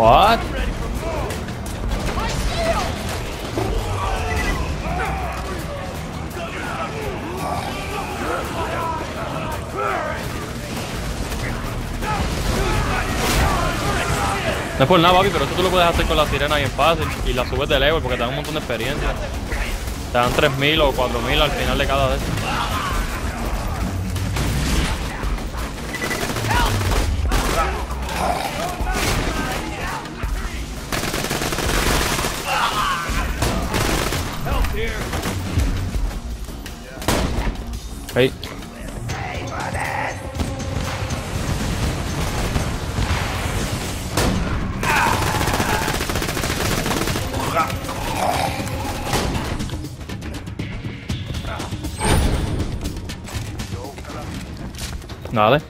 What? No es por nada, papi, pero eso tú lo puedes hacer con la sirena bien fácil. Y la subes de level porque te dan un montón de experiencia. Te dan 3000 o 4000 al final de cada vez. Aí. Dale.